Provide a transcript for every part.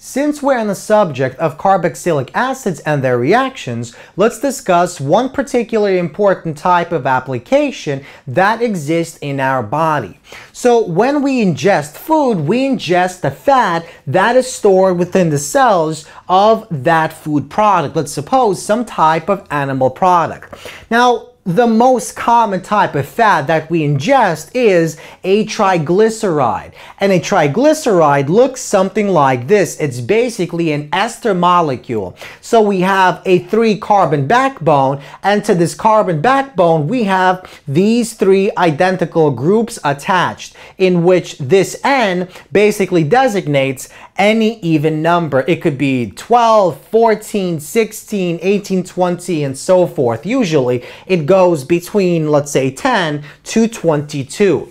Since we're on the subject of carboxylic acids and their reactions, let's discuss one particularly important type of application that exists in our body. So when we ingest food, we ingest the fat that is stored within the cells of that food product. Let's suppose some type of animal product. Now, the most common type of fat that we ingest is a triglyceride. And a triglyceride looks something like this. It's basically an ester molecule. So we have a three carbon backbone and to this carbon backbone we have these three identical groups attached in which this N basically designates any even number. It could be 12, 14, 16, 18, 20, and so forth. Usually it goes between, let's say, 10 to 22.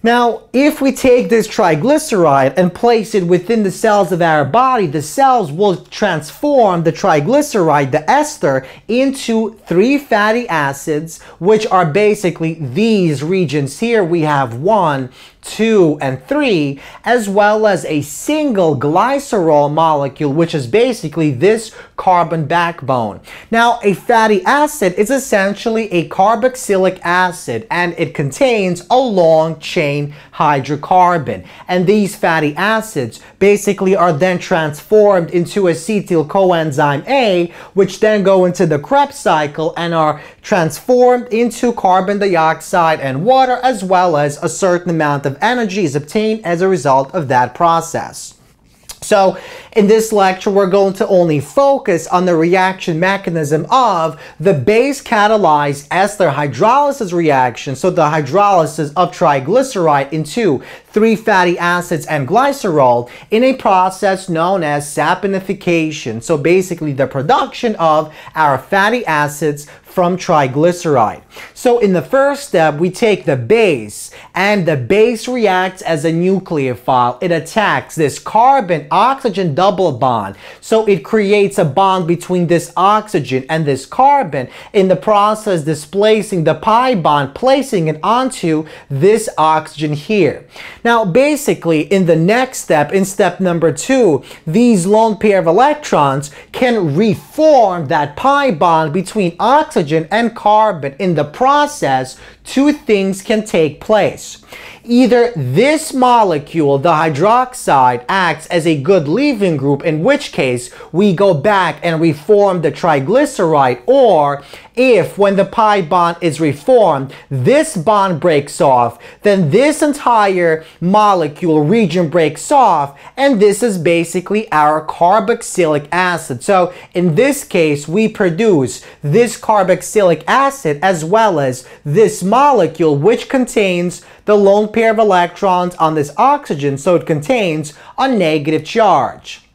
Now, if we take this triglyceride and place it within the cells of our body, the cells will transform the triglyceride, the ester, into three fatty acids, which are basically these regions here. We have one, 2, and 3, as well as a single glycerol molecule, which is basically this carbon backbone. Now, a fatty acid is essentially a carboxylic acid, and it contains a long chain hydrocarbon. And these fatty acids basically are then transformed into acetyl coenzyme A, which then go into the Krebs cycle and are transformed into carbon dioxide and water, as well as a certain amount of energy is obtained as a result of that process. So in this lecture, we're going to only focus on the reaction mechanism of the base catalyzed ester hydrolysis reaction. So the hydrolysis of triglyceride into three fatty acids and glycerol in a process known as saponification. So basically the production of our fatty acids from triglyceride. So in the first step, we take the base and the base reacts as a nucleophile. It attacks this carbon-oxygen double bond. So it creates a bond between this oxygen and this carbon in the process displacing the pi bond, placing it onto this oxygen here. Now basically in the next step, in step number two, these lone pair of electrons can reform that pi bond between oxygen and carbon. In the process, two things can take place. Either this molecule, the hydroxide, acts as a good leaving group, in which case we go back and reform the triglyceride, or if when the pi bond is reformed, this bond breaks off, then this entire molecule region breaks off, and this is basically our carboxylic acid. So in this case, we produce this carboxylic acid as well as this molecule, which contains the lone pair of electrons on this oxygen, so it contains a negative charge.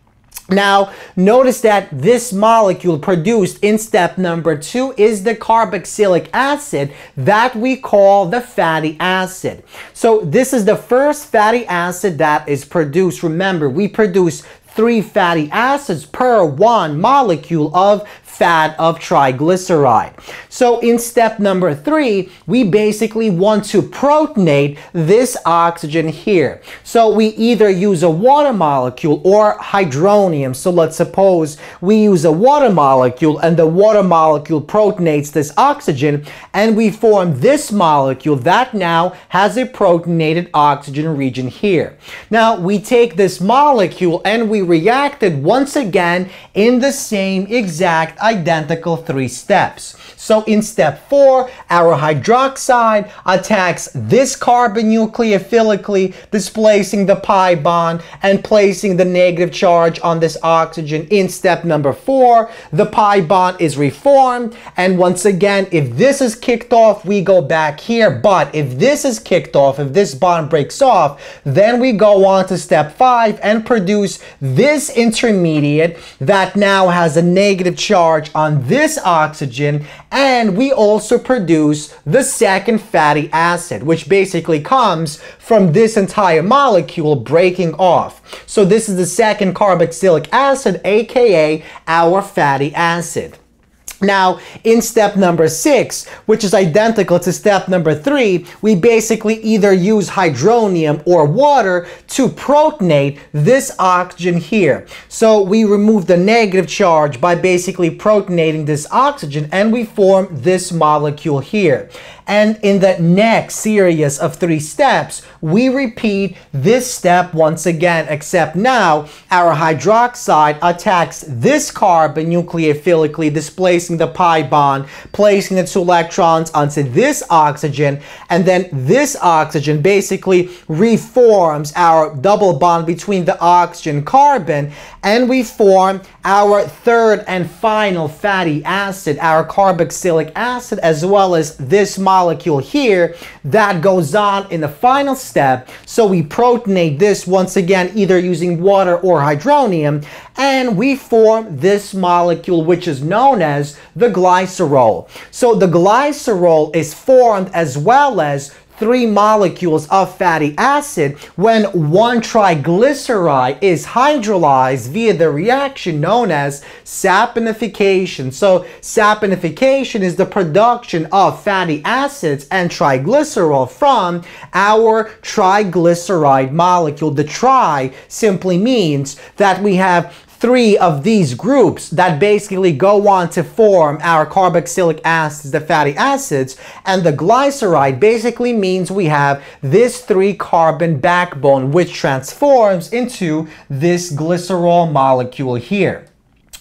Now, notice that this molecule produced in step number two is the carboxylic acid that we call the fatty acid. So this is the first fatty acid that is produced. Remember, we produce three fatty acids per one molecule of fat of triglyceride. So in step number three, we basically want to protonate this oxygen here. So we either use a water molecule or hydronium. So let's suppose we use a water molecule and the water molecule protonates this oxygen and we form this molecule that now has a protonated oxygen region here. Now we take this molecule and we react it once again in the same exact identical three steps. So in step four, our hydroxide attacks this carbon nucleophilically, displacing the pi bond and placing the negative charge on this oxygen. In step number four, the pi bond is reformed. And once again, if this is kicked off, we go back here. But if this is kicked off, if this bond breaks off, then we go on to step five and produce this intermediate that now has a negative charge on this oxygen and we also produce the second fatty acid, which basically comes from this entire molecule breaking off. So this is the second carboxylic acid, aka our fatty acid. Now, in step number six, which is identical to step number three, we basically either use hydronium or water to protonate this oxygen here. So we remove the negative charge by basically protonating this oxygen and we form this molecule here. And in the next series of three steps, we repeat this step once again, except now our hydroxide attacks this carbon nucleophilically, displacing the pi bond, placing the two electrons onto this oxygen, and then this oxygen basically reforms our double bond between the oxygen carbon, and we form our third and final fatty acid, our carboxylic acid, as well as this molecule here that goes on in the final step. So we protonate this once again, either using water or hydronium, and we form this molecule, which is known the glycerol. So the glycerol is formed as well as three molecules of fatty acid when one triglyceride is hydrolyzed via the reaction known as saponification. So saponification is the production of fatty acids and triglycerol from our triglyceride molecule. The tri simply means that we have three of these groups that basically go on to form our carboxylic acids, the fatty acids, and the glyceride basically means we have this three carbon backbone which transforms into this glycerol molecule here.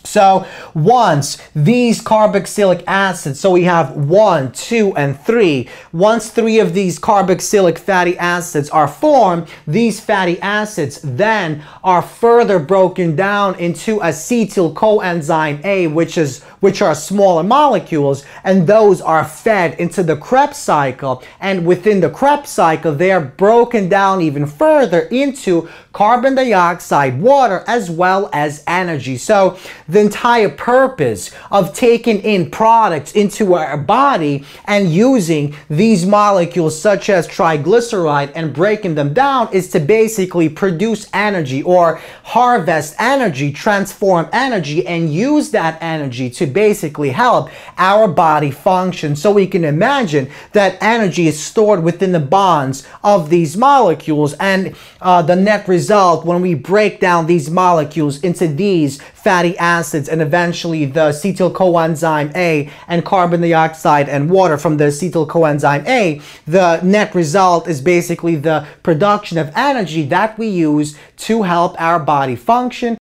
So once these carboxylic acids, so we have one, two, and three, once three of these carboxylic fatty acids are formed, these fatty acids then are further broken down into acetyl coenzyme A, which is which are smaller molecules, and those are fed into the Krebs cycle. And within the Krebs cycle, they are broken down even further into carbon dioxide, water, as well as energy. So the entire purpose of taking in products into our body and using these molecules such as triglyceride and breaking them down is to basically produce energy or harvest energy, transform energy, and use that energy to basically help our body function. So we can imagine that energy is stored within the bonds of these molecules and uh, the net result when we break down these molecules into these fatty acids and eventually the acetyl coenzyme A and carbon dioxide and water from the acetyl coenzyme A, the net result is basically the production of energy that we use to help our body function